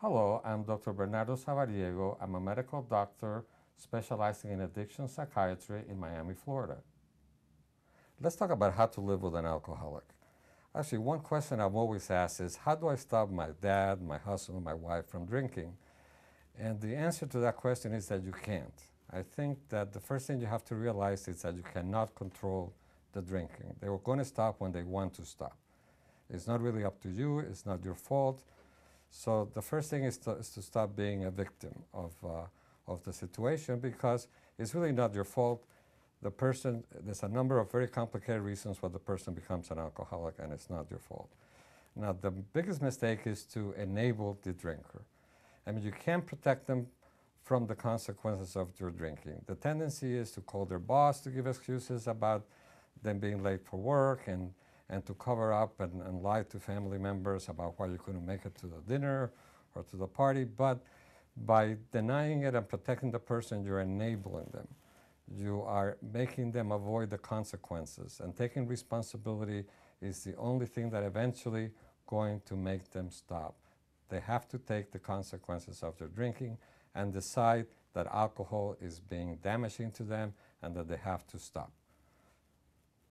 Hello, I'm Dr. Bernardo Savariego. I'm a medical doctor specializing in addiction psychiatry in Miami, Florida. Let's talk about how to live with an alcoholic. Actually, one question I'm always asked is how do I stop my dad, my husband, my wife from drinking? And the answer to that question is that you can't. I think that the first thing you have to realize is that you cannot control the drinking. They were going to stop when they want to stop. It's not really up to you, it's not your fault. So the first thing is to, is to stop being a victim of, uh, of the situation because it's really not your fault. The person, there's a number of very complicated reasons why the person becomes an alcoholic and it's not your fault. Now the biggest mistake is to enable the drinker. I mean, you can't protect them from the consequences of their drinking. The tendency is to call their boss to give excuses about them being late for work and and to cover up and, and lie to family members about why you couldn't make it to the dinner or to the party. But by denying it and protecting the person, you're enabling them. You are making them avoid the consequences. And taking responsibility is the only thing that eventually going to make them stop. They have to take the consequences of their drinking and decide that alcohol is being damaging to them and that they have to stop.